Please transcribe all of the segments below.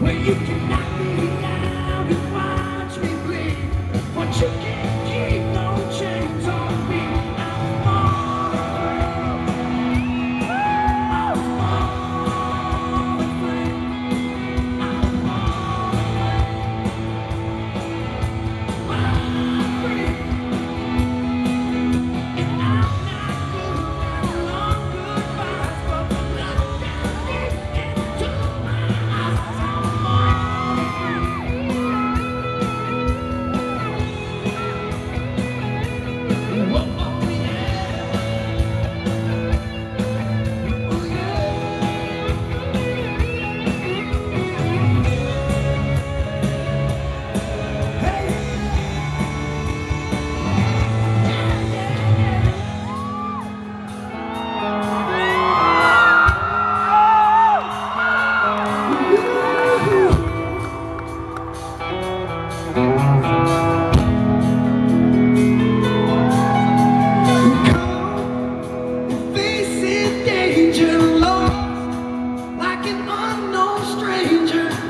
Where you can knock me down and watch me bleed. But you can't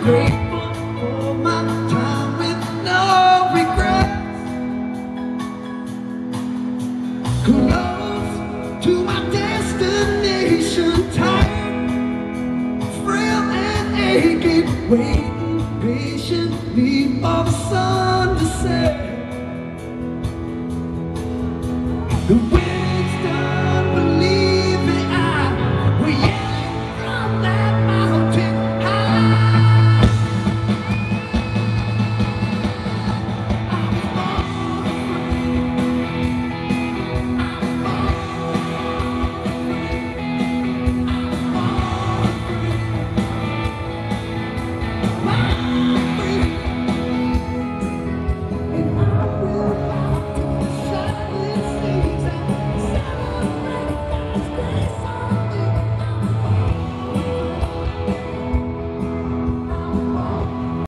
grateful for my time with no regrets. Close to my destination, tired, frail and aching, waiting patiently for the sun to set. The